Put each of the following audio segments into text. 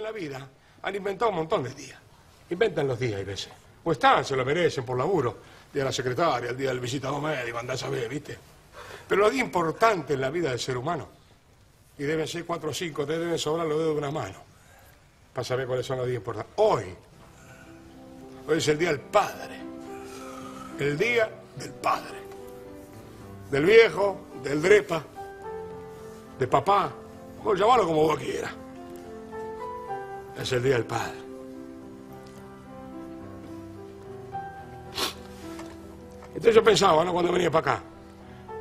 en la vida han inventado un montón de días. Inventan los días, hay veces. O están, se lo merecen por laburo. Día de la secretaria, el día del visitado médico, andás a ver, ¿viste? Pero los días importantes en la vida del ser humano, y deben ser cuatro o cinco, te deben sobrar los dedos de una mano, para saber cuáles son los días importantes. Hoy, hoy es el día del padre. El día del padre. Del viejo, del drepa, de papá, vos llamarlo como vos quieras. Es el día del padre. Entonces yo pensaba, ¿no? Cuando venía para acá,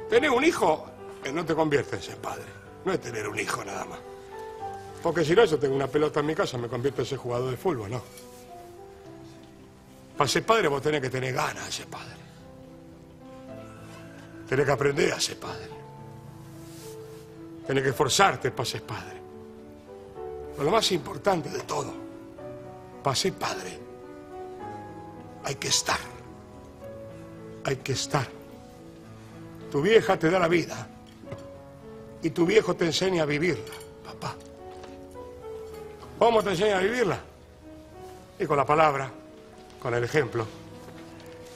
tener un hijo que no te conviertes en padre. No es tener un hijo nada más. Porque si no, yo tengo una pelota en mi casa, me convierto en ese jugador de fútbol, ¿no? Para ser padre vos tenés que tener ganas de ser padre. Tenés que aprender a ser padre. Tenés que esforzarte para ser padre. Pero lo más importante de todo, para ser padre, hay que estar. Hay que estar. Tu vieja te da la vida y tu viejo te enseña a vivirla, papá. ¿Cómo te enseña a vivirla? Y con la palabra, con el ejemplo,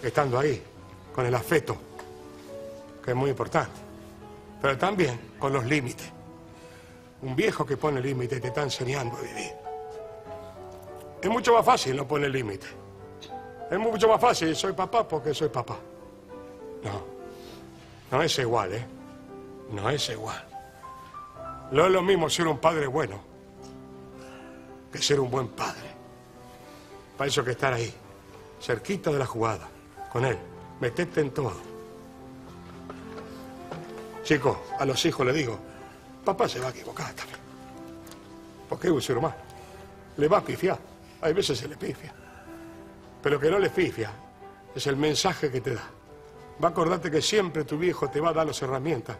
estando ahí, con el afecto, que es muy importante, pero también con los límites. Un viejo que pone límites te está enseñando a vivir. Es mucho más fácil no poner límites. Es mucho más fácil, soy papá porque soy papá. No, no es igual, ¿eh? No es igual. No es lo mismo ser un padre bueno que ser un buen padre. Para eso que estar ahí, cerquita de la jugada, con él, meterte en todo. Chicos, a los hijos les digo, papá se va a equivocar también. Porque es un ser humano. Le va a pifiar. Hay veces se le pifia. Pero que no le pifia es el mensaje que te da. Va a acordarte que siempre tu viejo te va a dar las herramientas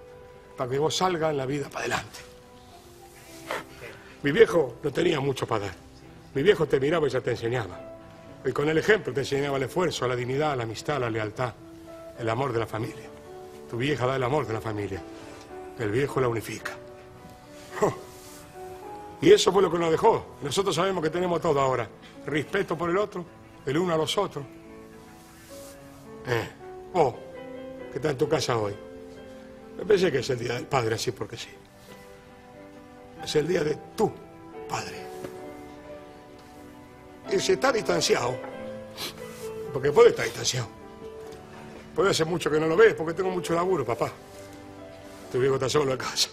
para que vos salgas en la vida para adelante. Mi viejo no tenía mucho para dar. Mi viejo te miraba y ya te enseñaba. Y con el ejemplo te enseñaba el esfuerzo, la dignidad, la amistad, la lealtad, el amor de la familia. Tu vieja da el amor de la familia. El viejo la unifica. Y eso fue lo que nos dejó. Nosotros sabemos que tenemos todo ahora. Respeto por el otro, el uno a los otros. Eh. Oh, que está en tu casa hoy. Me pensé que es el día del padre, así porque sí. Es el día de tu padre. Y si está distanciado, porque puede estar distanciado. Puede hacer mucho que no lo ves, porque tengo mucho laburo, papá. Tu viejo está solo en casa.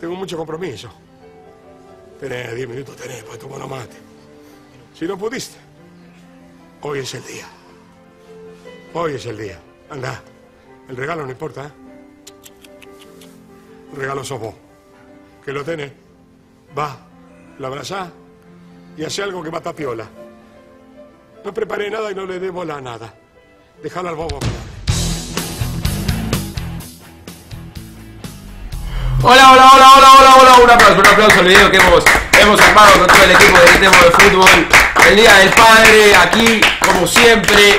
Tengo mucho compromiso. Tenés 10 minutos, tenés, para tomar mate. Si no pudiste, hoy es el día. Hoy es el día. Anda. El regalo no importa, ¿eh? El regalo sos vos. Que lo tenés. Va, lo abrazás y hace algo que mata piola. No preparé nada y no le dé bola a nada. Déjalo al bobo. Hola, hola, hola, hola, hola, hola, un aplauso, un aplauso al video que hemos, armado con todo el equipo de Gritemos de Fútbol. El Día del Padre, aquí, como siempre,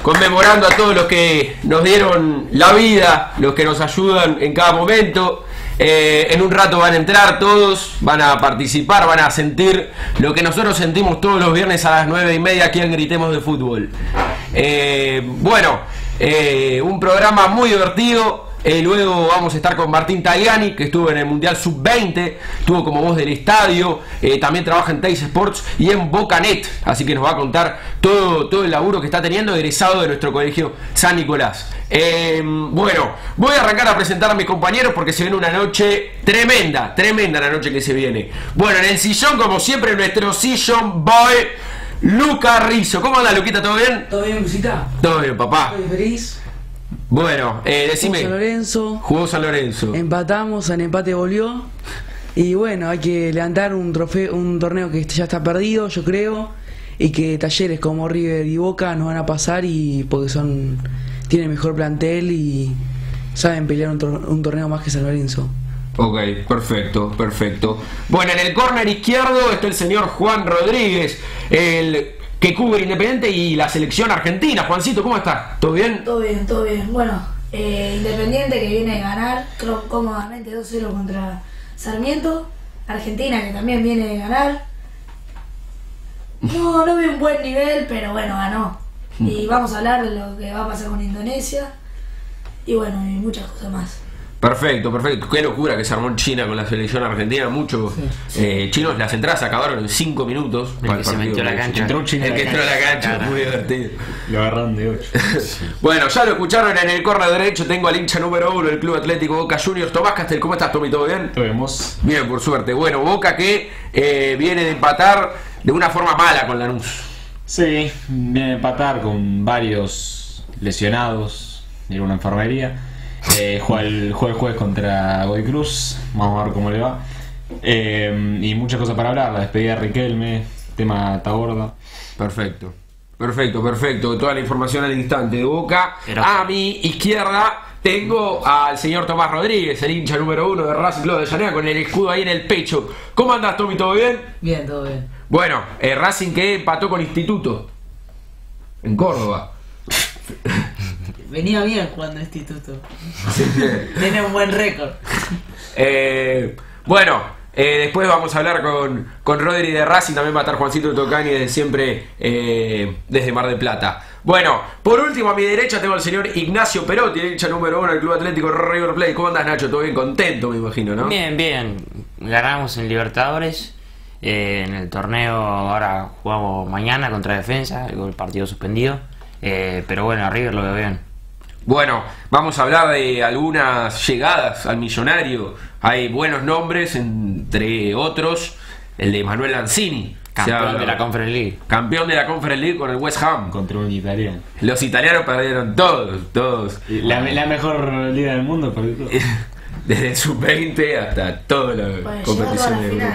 conmemorando a todos los que nos dieron la vida, los que nos ayudan en cada momento. Eh, en un rato van a entrar todos, van a participar, van a sentir lo que nosotros sentimos todos los viernes a las 9 y media aquí en Gritemos de Fútbol. Eh, bueno, eh, un programa muy divertido. Eh, luego vamos a estar con Martín Tagliani, que estuvo en el Mundial Sub-20, estuvo como voz del estadio, eh, también trabaja en Teis Sports y en Bocanet, así que nos va a contar todo, todo el laburo que está teniendo egresado de nuestro colegio San Nicolás. Eh, bueno, voy a arrancar a presentar a mis compañeros porque se viene una noche tremenda, tremenda la noche que se viene. Bueno, en el sillón, como siempre, nuestro sillón boy. Luca Rizzo, ¿cómo anda Luquita? ¿Todo bien? ¿Todo bien, Lucita? Todo bien, papá. Feliz. Bueno, eh, decime. San Lorenzo. Jugó San Lorenzo. Empatamos, al empate volvió. Y bueno, hay que levantar un trofeo, un torneo que ya está perdido, yo creo. Y que talleres como River y Boca nos van a pasar y porque son tienen mejor plantel y saben pelear un, tor- un torneo más que San Lorenzo. Ok, perfecto, perfecto. Bueno, en el córner izquierdo está el señor Juan Rodríguez, el que cubre Independiente y la selección argentina. Juancito, ¿cómo estás? ¿Todo bien? Todo bien, todo bien. Bueno, eh, Independiente que viene a ganar, cómodamente 2-0 contra Sarmiento. Argentina, que también viene de ganar. No, no vi un buen nivel, pero bueno, ganó. Y vamos a hablar de lo que va a pasar con Indonesia. Y bueno, y muchas cosas más. Perfecto, perfecto. Qué locura que se armó en China con la selección argentina. Muchos eh, chinos, las entradas se acabaron en 5 minutos. El para que se metió a la de- cancha. Entró El a que la entró a la cancha, muy divertido. Lo agarraron de 8. Bueno, ya lo escucharon en el corner derecho. Tengo al hincha número uno del Club Atlético Boca Juniors, Tomás Castel. ¿Cómo estás, Tommy? ¿Todo bien? Vemos. Bien, por suerte. Bueno, Boca que eh, viene de empatar de una forma mala con Lanús. Sí, viene a empatar con varios lesionados en una enfermería. Eh, juega, el, juega el jueves contra Goy Cruz. Vamos a ver cómo le va. Eh, y muchas cosas para hablar. La despedida de Riquelme, tema Taborda. Perfecto. Perfecto, perfecto. Toda la información al instante de Boca. A mi izquierda tengo al señor Tomás Rodríguez, el hincha número uno de Racing Club de Llanera, con el escudo ahí en el pecho. ¿Cómo andás, Tommy? ¿Todo bien? Bien, todo bien. Bueno, eh, Racing que empató con Instituto. En Córdoba. Venía bien jugando instituto. Tiene un buen récord. Eh, bueno, eh, después vamos a hablar con, con Rodri de Racing, también va a estar Juancito Tocani desde siempre eh, desde Mar del Plata. Bueno, por último a mi derecha tengo al señor Ignacio Perotti, el hincha número uno del Club Atlético River Plate. ¿Cómo andas Nacho? ¿Todo bien? Contento me imagino, ¿no? Bien, bien. Ganamos en Libertadores. eh, en el torneo ahora jugamos mañana contra Defensa, el partido suspendido. eh, pero bueno, a River lo veo bien. Bueno, vamos a hablar de algunas llegadas al millonario. Hay buenos nombres, entre otros el de Manuel Lanzini. Campeón de la Conference League. Campeón de la Conference League con el West Ham. Contra un italiano. Los italianos perdieron todos, todos. Y La, la mejor liga del mundo, por todo. Desde el sub-20 hasta todas las Bueno, competiciones llegó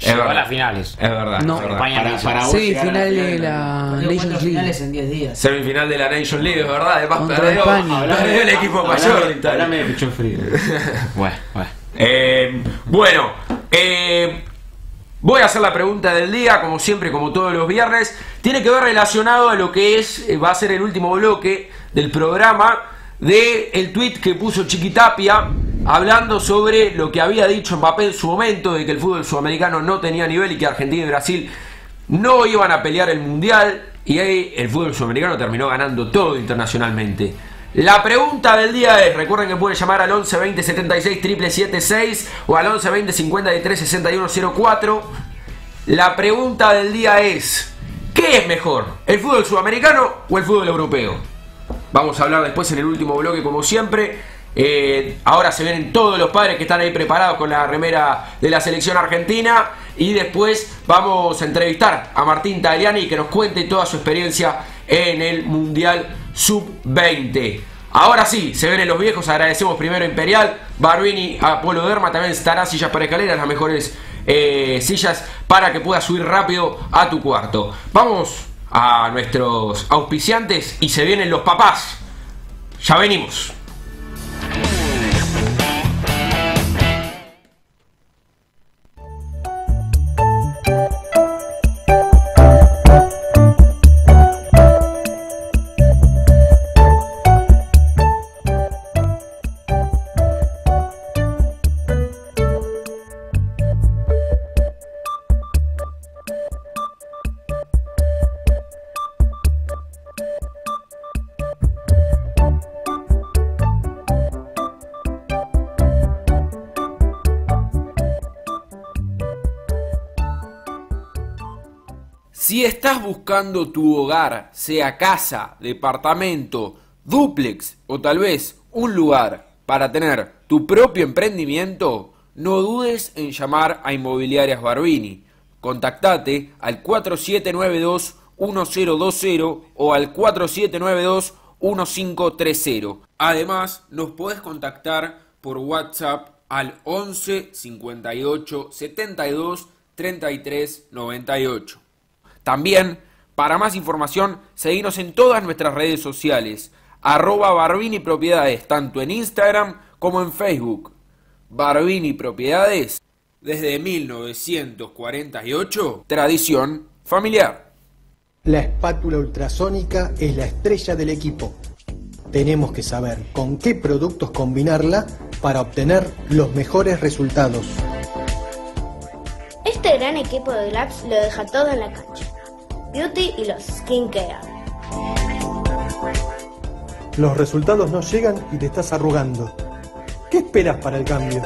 Llegó a las finales. Es verdad. No. es verdad. Para- para vos Sí, llegar a la final de la Nations finales League. en 10 días. Semifinal de la Nation League, es verdad. Además Contra perdió, España. perdió el equipo mayor de Italia. Hablame de pecho frío. Bueno, bueno. Eh, bueno, eh, voy a hacer la pregunta del día, como siempre, como todos los viernes. Tiene que ver relacionado a lo que es, eh, va a ser el último bloque del programa, de el tweet que puso Chiquitapia, hablando sobre lo que había dicho Mbappé en su momento, de que el fútbol sudamericano no tenía nivel y que Argentina y Brasil no iban a pelear el mundial. Y ahí el fútbol sudamericano terminó ganando todo internacionalmente. La pregunta del día es, recuerden que pueden llamar al 11 20 76 776 o al 11 20 53 61 04. La pregunta del día es, ¿qué es mejor? ¿El fútbol sudamericano o el fútbol europeo? Vamos a hablar después en el último bloque como siempre. Eh, ahora se vienen todos los padres que están ahí preparados con la remera de la selección argentina. Y después vamos a entrevistar a Martín Tagliani que nos cuente toda su experiencia en el Mundial Sub-20. Ahora sí, se vienen los viejos. Agradecemos primero a Imperial, Barbini, a Polo Derma. También estarán sillas para escaleras, las mejores eh, sillas para que puedas subir rápido a tu cuarto. Vamos a nuestros auspiciantes y se vienen los papás. Ya venimos. Si estás buscando tu hogar, sea casa, departamento, dúplex o tal vez un lugar para tener tu propio emprendimiento, no dudes en llamar a Inmobiliarias Barbini. Contactate al 4792-1020 o al 4792-1530. Además, nos podés contactar por WhatsApp al 11 58 72 33 98. También, para más información, seguinos en todas nuestras redes sociales, arroba Barbini Propiedades, tanto en Instagram como en Facebook. Barbini Propiedades, desde 1948, tradición familiar. La espátula ultrasónica es la estrella del equipo. Tenemos que saber con qué productos combinarla para obtener los mejores resultados. Este gran equipo de Glax lo deja todo en la cancha. Beauty y los skincare. Los resultados no llegan y te estás arrugando. ¿Qué esperas para el cambio?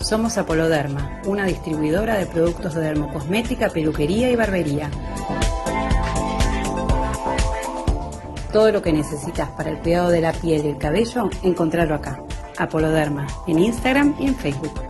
Somos Apoloderma, una distribuidora de productos de dermocosmética, peluquería y barbería. Todo lo que necesitas para el cuidado de la piel y el cabello, encontrarlo acá. Apoloderma, en Instagram y en Facebook.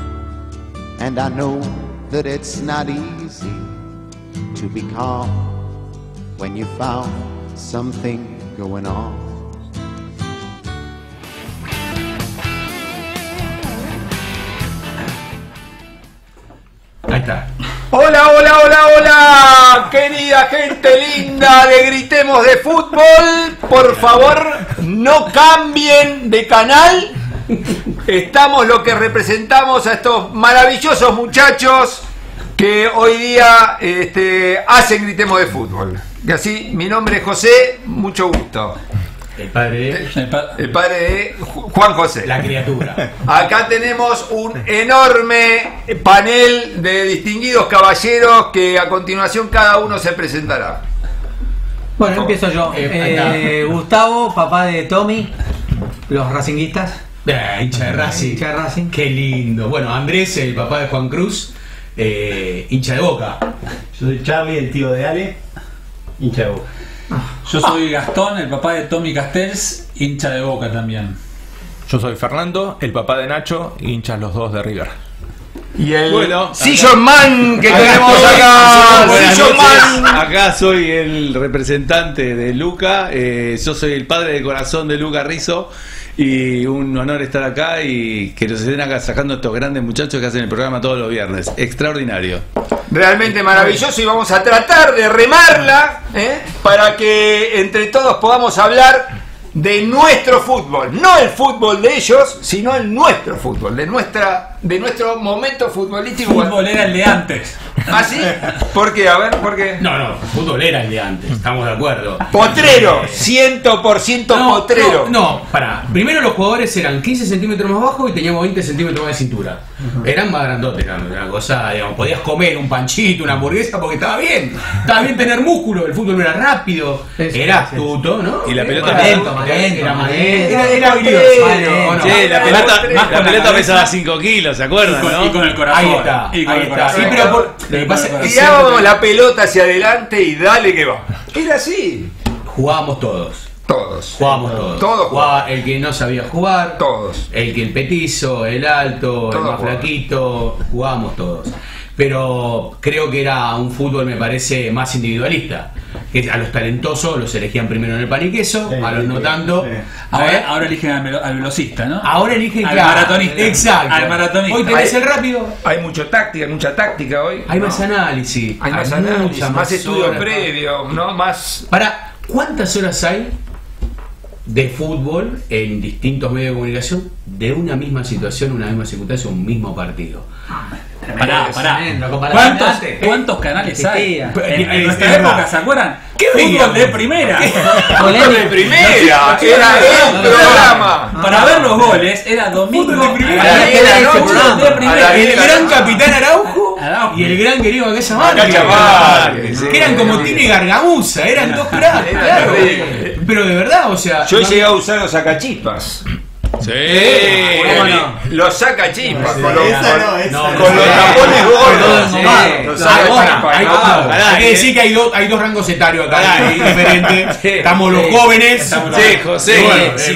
And I know that it's not easy to be calm when you found something going on. Ahí está. Hola, hola, hola, hola, querida gente linda de Gritemos de Fútbol, por favor no cambien de canal. Estamos lo que representamos a estos maravillosos muchachos que hoy día este, hacen Gritemos de Fútbol. Y así, mi nombre es José, mucho gusto. El padre de... El padre de Ju- Juan José. La criatura. Acá tenemos un enorme panel de distinguidos caballeros que a continuación cada uno se presentará. Bueno, empiezo yo. Eh, Eh, Gustavo, papá de Tommy, los racinguistas. Hincha de Racing. Hincha de Racing. Qué lindo. Bueno, Andrés, el papá de Juan Cruz, eh, hincha de Boca. Yo soy Charlie, el tío de Ale, hincha de boca. Yo soy Gastón, el papá de Tommy Castells, hincha de boca también. Yo soy Fernando, el papá de Nacho, hinchas los dos de River. Y el Bueno, Sillon Man que tenemos acá. Sillon. Man. Acá soy el representante de Luca, eh, yo soy el padre de corazón de Luca Rizzo y un honor estar acá y que nos estén acá sacando estos grandes muchachos que hacen el programa todos los viernes. Extraordinario. Realmente maravilloso y vamos a tratar de remarla ¿eh? para que entre todos podamos hablar de nuestro fútbol, no el fútbol de ellos, sino el nuestro fútbol, de nuestra, de nuestro momento futbolístico. Fútbol era el de antes. ¿Ah, sí? ¿Por qué? A ver, ¿por qué? No, no, fútbol era el de antes, estamos de acuerdo. Potrero, 100% potrero. No, no, pará. Primero los jugadores eran 15 centímetros más bajos y teníamos 20 centímetros más de cintura. Eran más grandotes, eran una cosa, digamos, podías comer un panchito, una hamburguesa porque estaba bien. Estaba bien tener músculo, el fútbol no era rápido, era astuto, ¿no? Y la pelota Era lento, más lento, era más lento, era, era habilidoso. Bueno, ¿o no? che, la pelota, Más la con pelota cabeza. pesaba 5 kilos, ¿se acuerdan? no? Ahí está, ahí está. Que pasa Tirábamos la pelota hacia adelante y dale que va. Era así. Jugábamos todos. Todos. Jugábamos todos. Todos Jugaba el que no sabía jugar. Todos. El que el petizo, el alto, el más flaquito. Jugábamos todos. Pero creo que era un fútbol, me parece, más individualista. Que a los talentosos los elegían primero en el pan y queso, a los no tanto. Ahora, ahora eligen al, velocista, ¿no? Ahora eligen al claro, maratonista. Exacto. Al maratonista. Hoy tenés el rápido. Hay mucho táctica, mucha táctica hoy. Hay ¿no? más análisis. Hay más hay análisis, mucha más, estudio horas. previo, ¿no? Más. Para, ¿cuántas horas hay de fútbol en distintos medios de comunicación de una misma situación, una misma circunstancia, un mismo partido? Pará, pará. Tremendo, comparación ¿Cuántos, cuántos canales hay? En, en Es nuestra época, ¿se acuerdan? ¿Qué Fútbol de primera. Fútbol de primera, era el programa. Para ver los goles era domingo Fútbol de primera. a las Era 10 de la noche. programa. de primera. A las El 10 de la gran capitán Araujo y el gran querido Aquella Márquez, que eran como Tino y Gargamusa, eran dos cracks. Pero de verdad, o sea, Yo he llegado a usar los sacachispas. Sí. ¿Cómo no? Lo saca chispa. Con los, Esa no, con- esa con no. los tapones gordos. engomado. Lo Ah, saca hay, que eh. decir que hay, dos hay dos rangos etarios acá eh, diferentes. Sí. Estamos los Sí. jóvenes. Sí, José. Y bueno, Sí,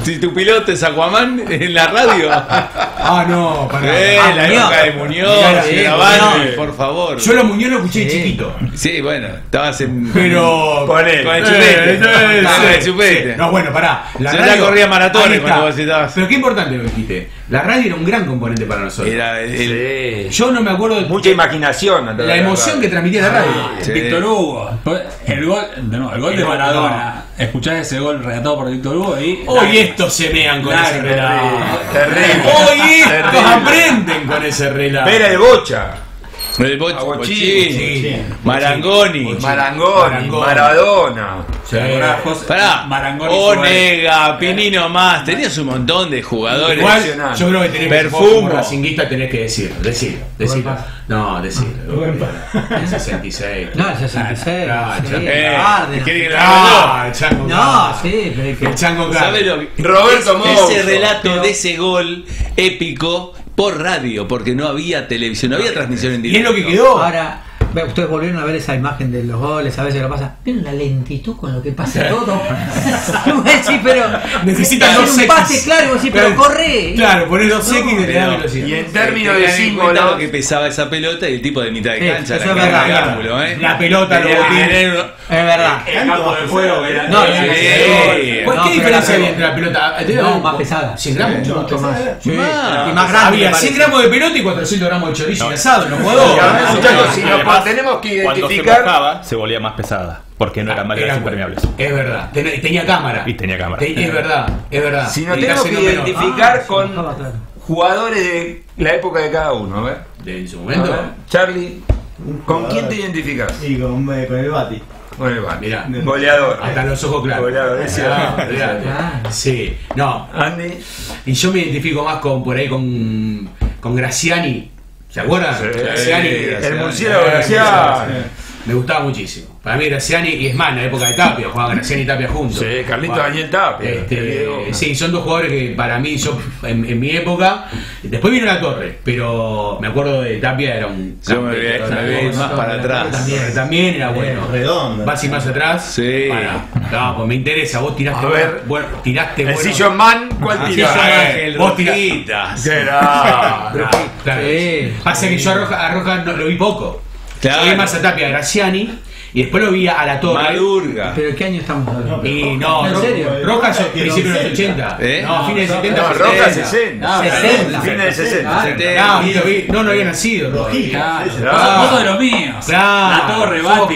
eh, sí. Si tu piloto es Aquaman en la radio. Ah, no, pará. Eh, Ah, la Muñoz. época de Muñoz, Mirá, sí, Muñoz. por favor. Yo los Muñoz lo escuché de chiquito. Sí, bueno, estabas en. Pero. Con él. Con el Eh, chupete. eh, Con sí, el chupete. sí. No, bueno, pará. La Yo radio, ya corría maratones Ahí está. cuando vos estabas. Pero qué importante lo que dijiste. La radio era un gran componente para nosotros. Era el. Sí. Yo no me acuerdo de Mucha imaginación. la emoción radio. que transmitía la radio. Sí. Víctor Hugo. El gol, no, el gol de No, Maradona. Escuchás ese gol relatado por Víctor Hugo y. Hoy estos se mean con ese relato. Terrible. Hoy estos aprenden con ese relato. Vera el Bocha. El. Bochini, Marangoni. Marangoni. Marangoni. Maradona. Sí. Pará, Marangoni Onega, Pinino más, tenías un montón de jugadores. Igual, yo creo que tenés que Perfumo. como racinguista tenés que decirlo, decirlo, decirlo. No, decirlo. El 66. No, el 66. Ah. Chango. Eh, Cárdenas. ¿querés que lo Ah, haga el Chango No, Cárdenas. sí, pero que. El Chango ¿Sabes Cárdenas. lo Roberto Mouso. Ese relato de ese gol épico por radio, porque no había televisión, no había transmisión en Y es directo. lo que quedó. Ahora, ustedes volvieron a ver esa imagen de los goles, a veces lo pasa. Miren la lentitud con lo que pasa todo. sí, pero. Necesitan hacer dos un pase claro, sí, pero corre. Claro, ponés dos X y le das velocidad. Y en términos de símbolos. lo que pesaba esa pelota y el tipo de mitad de Sí, cancha, eso la es verdad, de claro. ángulo, ¿eh? La pelota, los botines. Es verdad. El campo de fuego era. No, Sí, sí, sí. ¿Cuál- No, ¿Qué diferencia había entre la pelota? No, más pesada. 100 gramos. Mucho más. Y más grande. Había me 100 parece. gramos de pelota y 400 gramos de chorizo y asado jugadores. ahora, muchachos, si nos Tenemos que Cuando se identificar. mojaba, se volvía más pesada. Porque no eran materiales impermeables. Es verdad. Ten- Tenía cámara. Y tenía cámara. Es verdad, es verdad. Si El tenemos que no identificar Ah, con claro. jugadores de la época de cada uno, a ver. De en su A momento. ver, Charlie, ¿con quién te identificas? Y con, eh, con el Bati. Con el Bati. Mirá. Goleador. Hasta los ojos claros. Goleador, ese Ah. Ah. Sí, no. Andy. Y yo me identifico más con por ahí con, con Graciani. ¿Se acuerdan? Sí, el murciélago Graciani. Me gustaba muchísimo. Para mí Graciani, y es más, en la época de Tapia, jugaban Graciani y Tapia juntos. Sí, Carlito Daniel Tapia. Este, sí, son dos jugadores que para mí, yo en, en mi época, después vino la torre, pero me acuerdo de Tapia, era un... Yo me voy más para atrás. También, también era bueno. Redondo. Vas y más atrás. Sí. Para. No, pues me interesa, vos tiraste A bueno, ver. bueno, tiraste El bueno. Sillon Man, ¿cuál tira? Sillon Man, El vos Rojitas. Será. No, claro. Sí. Pasa que yo a Roja, a Roja no, lo vi poco. Claro. Más a Tapia Graciani y después lo vi a la torre. Madurga. ¿Pero qué año estamos hablando? Y no, ¿En serio? Rojas principios de los 80. ¿Eh? No, fines de 70. No, pues, Roja 70. 60. No, 60. Fines de 60. No, ni lo vi, no, no había nacido. Rojas. Claro. Vos sos de los míos. Claro. La torre, Bati.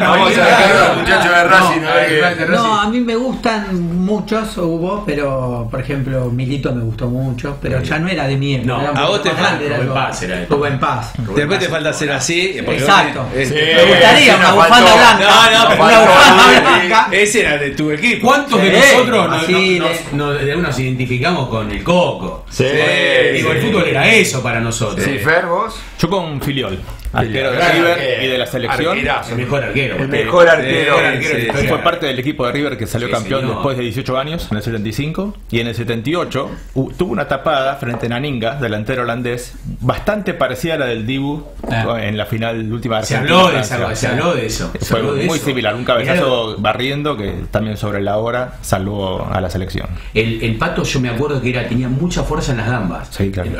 vamos a sacar a los muchachos de Racing, No, a eh, mí me gustan muchos, hubo, pero por ejemplo, Milito me gustó mucho, pero ya no era de mi época. No, a poco vos te era Rubén. Paz era. Rubén Paz. Después te falta ser así. Exacto. Sí. Me gustaría una bufanda blanca. No, no, pero una bufanda blanca. Ese era de tu equipo. ¿Cuántos de nosotros nos identificamos con el coco? Sí. Digo, el fútbol era eso para nosotros. Sí, Fer, vos. Yo con Filiol, arquero de Gran River arquero. y de la selección. Arquerazo. El mejor arquero. El mejor arquero. Fue parte del equipo de River que salió Sí, campeón señor. después de 18 años, en el 75. Y en el 78 hu- tuvo una tapada frente a Naninga, delantero holandés, bastante parecida a la del Dibu Ah. en la final última Se Argentina, habló de se habló de eso, se Fue habló de muy eso. similar, un cabezazo barriendo que también sobre la hora salvó a la selección. El, el pato yo me acuerdo que era tenía mucha fuerza en las gambas. Sí, claro.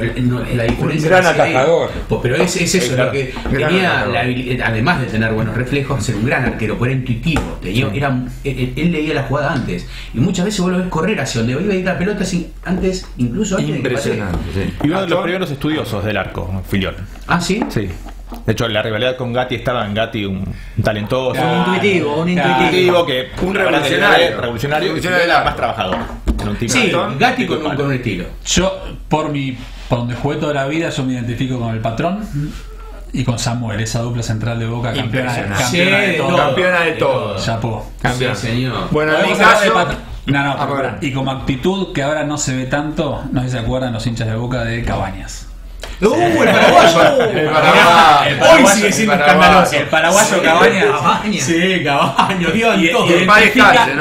La diferencia gran atajador. Pero es, es eso, claro. lo que tenía la habilidad, además de tener buenos reflejos, ser un gran arquero, pero era intuitivo. Tenía, era, él, él leía la jugada antes. Y muchas veces vos lo ves correr hacia donde iba a ir la pelota sin- antes, incluso antes de que pase. Impresionante, sí. Y uno de los primeros estudiosos del arco, Filiol. Ah, sí. Sí. De hecho, la rivalidad con Gatti estaba en Gatti, un, un talentoso, Un intuitivo, un Claro. intuitivo. que Un revolucionario. era revolucionario, Revolucionario del más trabajador. Era un Sí, Gatti con un, con un estilo. Yo, por mi, por donde jugué toda la vida, yo me identifico con el patrón y con Samuel, esa dupla central de Boca, campeona, campeona de todo. Campeona de todo. Chapó. Sí, señor. Bueno, en mi caso. No, no, Ah, y como actitud que ahora no se ve tanto, no sé si se acuerdan los hinchas de Boca de Cabañas. Uh, el paraguayo. El paraguayo. El Hoy sigue siendo el paraguayo. escandaloso. El paraguayo Cabaña. Sí, Cabaño, dio Y- el padre Calle.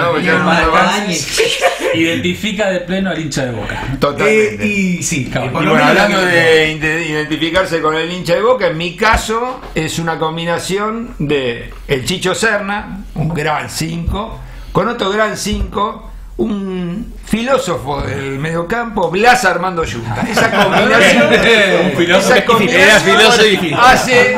Identifica de pleno al hincha de boca. Totalmente. Eh, y sí, Y bueno, hablando de ide- identificarse con el hincha de Boca, en mi caso es una combinación de el Chicho Serna, un gran 5, con otro gran 5, un filósofo del mediocampo, Blas Armando Yunta. Esa combinación, Un filósofo esa que era filósofo y filósofo. hace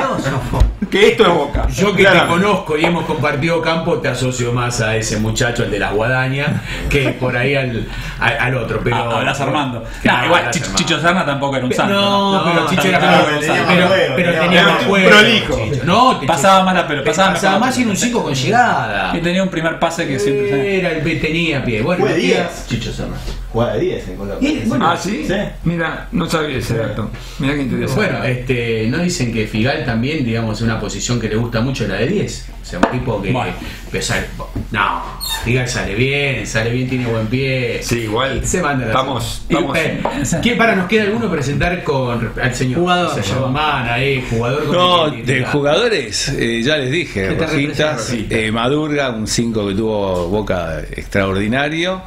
que esto es Boca. Yo que Claro. te conozco y hemos compartido campo, te asocio más a ese muchacho, el de las guadañas, que por ahí al, al, al otro. Pero, Ah, hablas Armando. Claro, Nah, igual, Chicho, Armando. Chicho Serna tampoco era un santo. No, pero Chicho era pero, un santo. pero, pero tenía más un juego. prolijo. No, Pasaba más la pelota. Pasaba, Pasaba, más y era un 5 con llegada. Y tenía un primer pase que siempre. Era el que tenía pie. Bueno, Fue no 10. queda- Chicho Serna. Jugaba de 10 en Colombia. Bueno, Ah, ¿sí? Sí. Mira, no sabía ese dato. Mira qué interesante. Bueno, este, no dicen que Figal también, digamos, es una posición que le gusta mucho la de 10. O sea, un tipo que. Bueno. que sale- no, Figal sale bien, sale bien, tiene buen pie. Sí, igual. Se manda la Vamos, Y, vamos. eh, ¿Qué para nos queda alguno presentar con al señor? Jugador. Señor Man, ahí, jugador con No, de jugadores, eh, ya les dije, ¿Qué te Rojita, representa? eh, Madurga, un 5 que tuvo Boca extraordinario,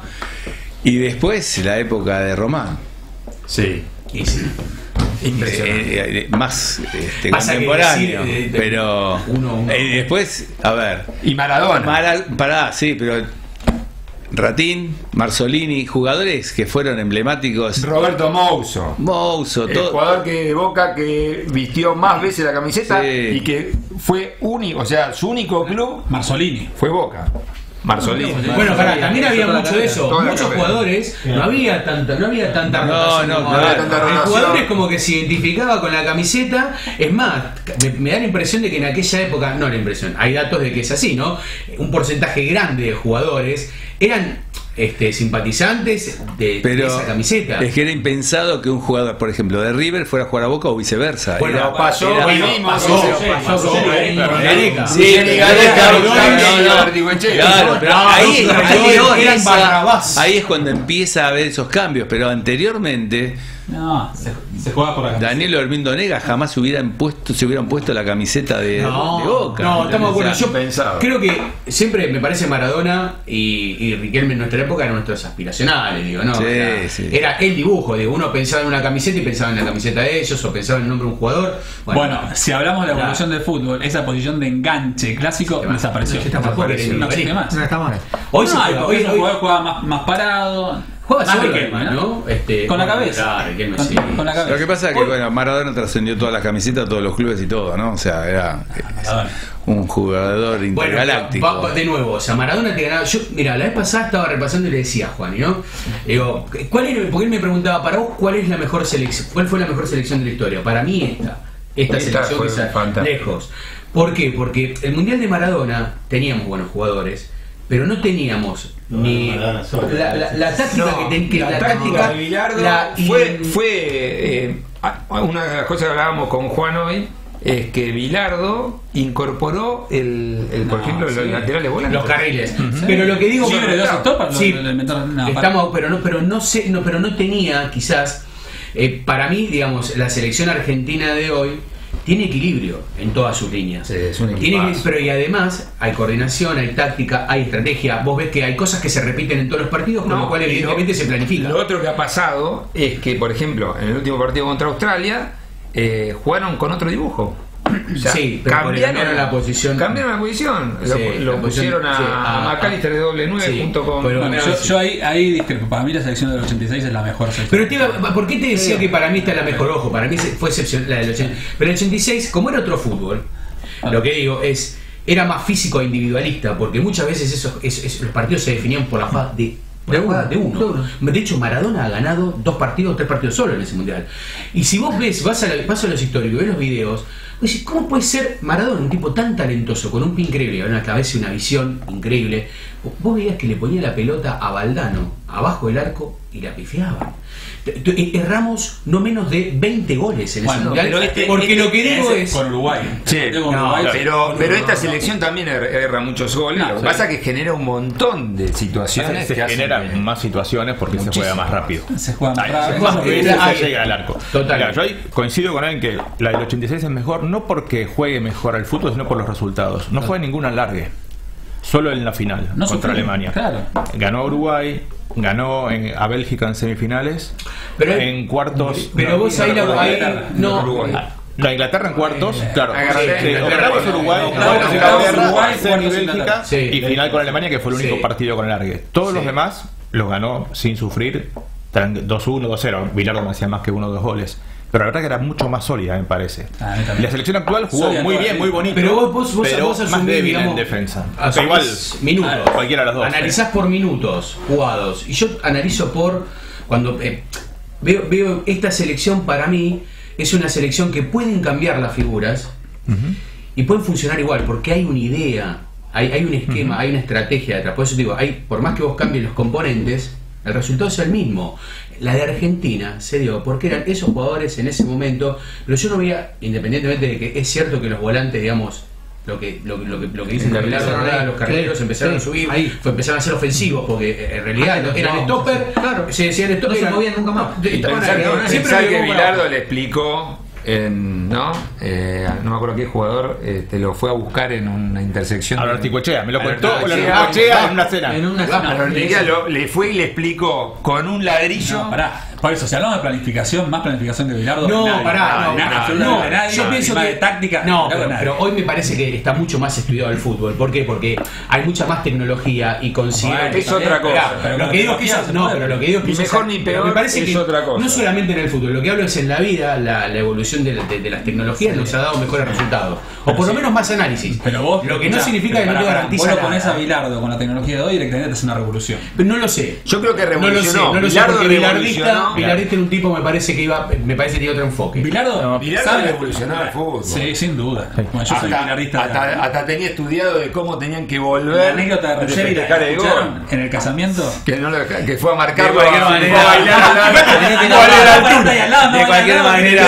y después la época de Román. Sí. Y sí. Impresionante. Eh, eh, más este, contemporáneo, decir, eh, pero uno- uno- eh, después, a ver, Y Maradona. Mara- pará, sí, pero Ratín, Marzolini, jugadores que fueron emblemáticos, Roberto Mouso. Mouso, El todo. jugador que de Boca que vistió más veces la camiseta Sí. y que fue único, o sea, su único club Marzolini. fue Boca. Marzolini. Bueno, pará, también había mucho de eso. Toda la Muchos carrera. jugadores, no había tanta, no había tanta No, rotación no, como no ahora. había tanta El rotación. jugador es como que se identificaba con la camiseta. Es más, me, me da la impresión de que en aquella época, no la impresión, hay datos de que es así, ¿no? Un porcentaje grande de jugadores eran este, simpatizantes de, Pero esa camiseta. es que era impensado que un jugador, por ejemplo, de River fuera a jugar a Boca o viceversa. Bueno, Era- pasó, era- pasó. Sí. Claro, pero ahí es cuando empieza a haber esos cambios, pero anteriormente No, se, se jugaba por la camiseta. Daniel Hermindo Nega jamás hubieran puesto, se hubieran puesto la camiseta de, No, de Boca. no, estamos de acuerdo. Yo pensado. creo que siempre me parece Maradona y, y Riquelme en nuestra época eran nuestros aspiracionales, digo, ¿no? Sí, era, sí. era el dibujo, digo, uno pensaba en una camiseta y pensaba en la camiseta de ellos o pensaba en el nombre de un jugador. Bueno, si hablamos de la evolución del fútbol, esa posición de enganche clásico desapareció. no existe más. No está mal. Hoy no, se hay, juega, hoy hoy- el hoy- jugador juega más, más parado. Juega más solo, Riquelme, ¿no? Este, Con la cabeza. claro, Riquelme Con- sí. con la cabeza. Lo que pasa es que bueno, Maradona trascendió todas las camisetas, todos los clubes y todo, ¿no? O sea, era eh, un jugador Bueno, intergaláctico. va- va de nuevo, o sea, Maradona te ganaba. Yo, mira, la vez pasada estaba repasando y le decía a Juan, ¿no? Digo, ¿cuál era? Porque él me preguntaba, para vos, ¿cuál es la mejor selección? ¿Cuál fue la mejor selección de la historia? Para mí esta. Esta, Esta selección que está fantástica. lejos. ¿Por qué? Porque el Mundial de Maradona teníamos buenos jugadores, pero no teníamos ni la, la- la táctica No, que, que la, la, táctica de Bilardo la- fue, fue eh, una de las cosas que hablábamos con Juan hoy es que Bilardo incorporó el, el, por No, ejemplo los sí. laterales volantes los carriles. Pero lo que digo stoppers, sí, lo- lo inventaron- no, estamos, pero no, pero no sé, no, pero no tenía quizás. eh, para mí, digamos, la selección argentina de hoy tiene equilibrio en todas sus líneas. Sí, es un Tiene, pero y además hay coordinación, hay táctica, hay estrategia. Vos ves que hay cosas que se repiten en todos los partidos, con No, lo cual lo- evidentemente se planifica. Lo otro que ha pasado es que, por ejemplo, en el último partido contra Australia, eh, jugaron con otro dibujo. O sea, Sí, pero cambiaron la posición. Cambiaron la posición. Lo, Sí, lo la posición, pusieron a, sí, a- a McAllister de doble 9 sí, junto con. pero- Bueno, yo, yo ahí, ahí discrepo. Para mí la selección del 86 es la mejor selección. Pero iba- ¿por qué te decía que para mí está la mejor ojo? Para mí fue excepcional la del 80. Pero el 86, como era otro fútbol, lo que digo es, era más físico e individualista, porque muchas veces esos, esos- esos- los partidos se definían por la jugada de, la jugada de uno. De hecho, Maradona ha ganado dos partidos, tres partidos solo en ese mundial. Y si vos ves, vas a, la- vas a los históricos, ves los videos, ¿Cómo puede ser Maradona un tipo tan talentoso, con un pie increíble, una cabeza y una visión increíble? Vos veías que le ponía la pelota a Valdano abajo del arco y la pifiaba. Erramos no menos de 20 goles en ese Bueno, mundial. pero este- porque este- lo que digo ese- es. con Uruguay. Sí, Con no, Uruguay, pero, con pero esta selección también er- erra muchos goles. No, lo que pasa es que genera un montón de situaciones se generan que- más situaciones porque se juega más rápido. Se juega más rápido. se llega al arco. Total. Mira, yo ahí coincido con él en que la del 86 es mejor no porque juegue mejor al fútbol, sino por los resultados. No fue ningún alargue. Solo en la final No contra sufrió, Alemania. claro. Ganó a Uruguay, ganó en- a Bélgica en semifinales, Pero- en cuartos. pero vos ahí la- ahí- no. La Inglaterra en cuartos, claro. Sí, Inglaterra, octavos Uruguay, Uruguay, semi Bélgica. Sí. y final con Alemania que fue el único Sí. partido con el largue. Todos los Sí. demás los ganó sin sufrir tran- 2-1, 2-0. Bilardo no hacía más que uno o dos goles. Pero la verdad que era mucho más sólida, me parece. Ah. La selección actual jugó muy bien, muy bonito. Pero vos, vos, vos, pero vos más débil digamos, en defensa. asumís igual, minutos. ah, cualquiera de los dos. Analizás por minutos jugados. Y yo analizo por. Cuando eh, veo, veo esta selección, para mí, es una selección que pueden cambiar las figuras y pueden funcionar igual, porque hay una idea, hay, hay un esquema, hay una estrategia detrás. Por eso digo, hay, por más que vos cambies los componentes, el resultado es el mismo. La de Argentina se dio porque eran esos jugadores en ese momento, pero yo no veía, independientemente de que es cierto que los volantes, digamos, lo que, lo, que- lo que, lo que dicen Rodríguez, ahí. los carreteros Sí, empezaron sí, a subir, ahí. fue, empezaron a ser ofensivos, porque eh, en realidad Ah, eran no, stopper, claro. se decían stopper, No se movían nunca más. estaban Pensar que, pensar que Bilardo le explicó en, ¿no? Eh, no me acuerdo qué jugador eh, te lo fue a buscar en una intersección. A Articochea, me lo a contó Articochea. Articochea en una cena. En una Ah, cena. le fue y le explicó con un ladrillo. No, pará. Por eso, si hablamos de planificación, más planificación que Bilardo. No, nadie. pará, no, Nadie, no, absolutamente no, nadie, yo pienso que de táctica. No, pero, hoy me parece que está mucho más estudiado el fútbol. ¿Por qué? Porque hay mucha más tecnología y considero Bueno, es otra cosa. Pero lo que digo es que no, pero lo que digo es que Ni esa- mejor ni peor, me parece es que otra cosa. No solamente en el fútbol, lo que hablo es en la vida, la, la evolución de, de- de las tecnologías nos ha dado mejores resultados. O por lo menos más análisis. Pero vos, lo que no significa que no te garantiza Vos lo nada. pones a Bilardo con la tecnología de hoy directamente te hace una revolución. Pero no lo sé. Yo creo que No lo sé, revolucionó. no lo sé, Bilardo Bilardista, Bilardista era un tipo me parece que iba, me parece que tenía otro enfoque. Bilardo, Bilardo ¿sabe? revolucionó el fútbol. Sí, sin duda. Bueno, yo soy Hasta, bilardista. hasta- hasta tenía estudiado de cómo tenían que La volver anécdota de Ruggeri, ¿la festejar el gol. En el casamiento. Que, no lo- que fue a marcarlo. De cualquier manera. no, De cualquier manera,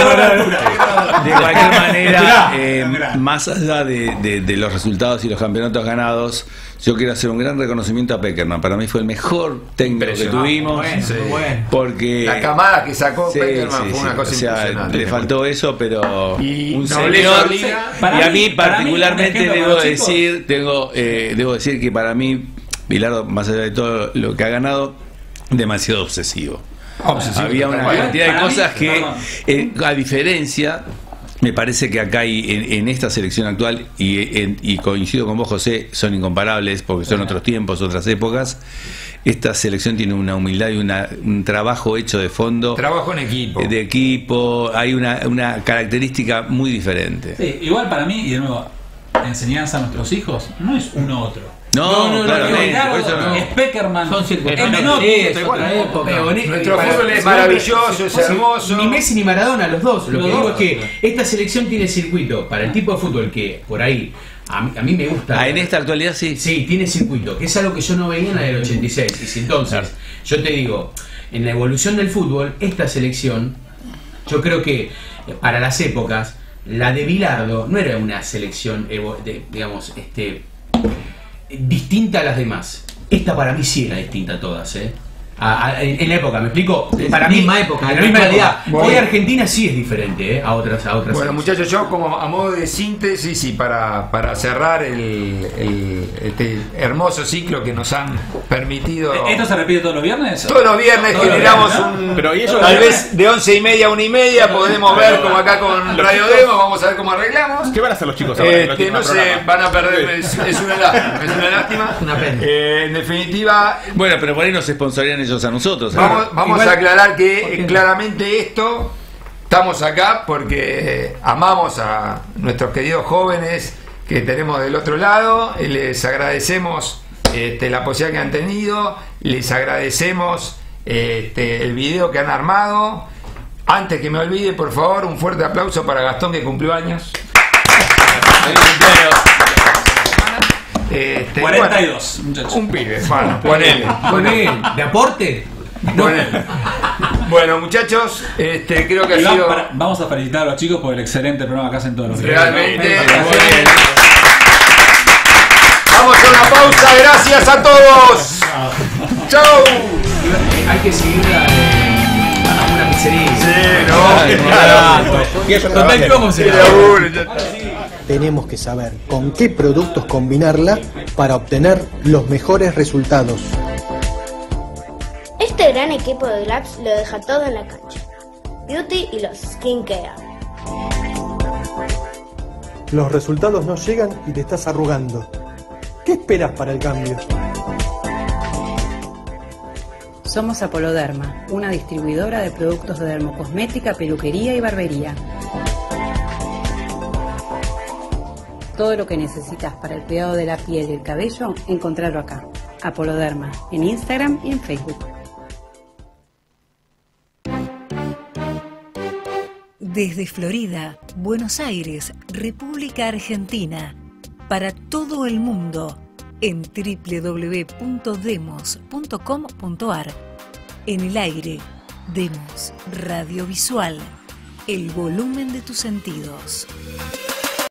de cualquier manera, eh, más allá de, de- de los resultados y los campeonatos ganados, yo quiero hacer un gran reconocimiento a Peckerman. Para mí fue el mejor técnico que tuvimos. Sí. bueno. Porque La camada que sacó Sí, Peckerman sí, fue una cosa O sea, impresionante. le faltó eso, pero Y un señor. Para y a mí- mí para mí, particularmente ejemplo debo decir, tengo, eh, debo decir que para mí Bilardo, más allá de todo lo que ha ganado, demasiado obsesivo. Obsesivo, Había una cantidad de mí, cosas que, eh, a diferencia, me parece que acá hay, en, en esta selección actual, y, en- y coincido con vos, José, son incomparables porque son otros tiempos, otras épocas. Esta selección tiene una humildad y una- un trabajo hecho de fondo, Trabajo en equipo. de equipo, hay una, una característica muy diferente. Sí, igual para mí, y de nuevo, la enseñanza a nuestros hijos no es uno otro. No, No, no, no, no. es Peckerman. Son es otra época. Nuestro fútbol es maravilloso, es hermoso. Ni Messi ni Maradona, los dos. Lo Los que digo es que esta selección tiene circuito para el tipo de fútbol que por ahí a mí, a mí me gusta. Ah, en esta actualidad sí. Sí, tiene circuito, que es algo que yo no veía en la del 86. Y si entonces, yo te digo, en la evolución del fútbol, esta selección, yo creo que eh, para las épocas, la de Bilardo no era una selección, de- digamos, este distinta a las demás. Esta para mí sí era distinta a todas, ¿eh? A- a- en, en la época, ¿me explico? Para la mí, misma época, en la misma realidad. época. Hoy Argentina sí es diferente, ¿eh? A otras, a otras. Bueno, muchachos, yo como a modo de síntesis y para, para cerrar el, el- este hermoso ciclo que nos han permitido. ¿Esto se repite todos los viernes? Todos los viernes Todos los generamos viernes, ¿no? un. Pero, ¿y eso tal vez de once y media a una y media podemos ver como acá con Radio Demo, vamos a ver cómo arreglamos. ¿Qué van a hacer los chicos ahora? que Este, no sé, van a perder, es, es una lástima, es una lástima. Una pena. Eh, en definitiva, Bueno, pero por ahí nos sponsorían ellos a nosotros. ¿eh? Vamos, vamos Igual- a aclarar que ¿Por qué eh, claramente esto estamos acá porque amamos a nuestros queridos jóvenes que tenemos del otro lado, y les agradecemos este, la posibilidad que han tenido, les agradecemos este, el video que han armado. Antes que me olvide, por favor, un fuerte aplauso para Gastón que cumplió años. Este, 42, bueno, un pibe, bueno, ponele. Ponele, ¿de aporte? Bueno, muchachos, este, creo que ha Y va- sido para- vamos a felicitar a los chicos por el excelente programa que hacen todos los días. realmente. Vamos a una pausa, gracias a todos. Chau. Hay que seguir a, a una pizzería. Sí, no. Total que vamos a hacer. Tenemos que saber con qué productos combinarla para obtener los mejores resultados. Este gran equipo de Labs lo deja todo en la cancha. Beauty y los skincare. Los resultados no llegan y te estás arrugando. ¿Qué esperas para el cambio? Somos Apoloderma, una distribuidora de productos de dermocosmética, peluquería y barbería. Todo lo que necesitas para el cuidado de la piel y el cabello, encontrarlo acá. Apoloderma, en Instagram y en Facebook. Desde Florida, Buenos Aires, República Argentina, para todo el mundo, en www.demos.com.ar. En el aire, Demos Radiovisual, el volumen de tus sentidos.